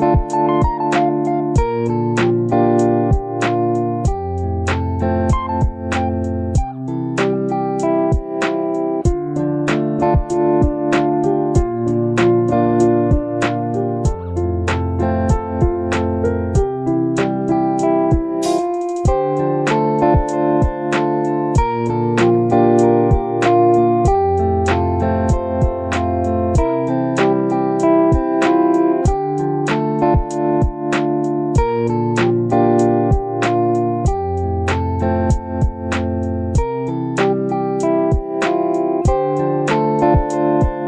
you Thank you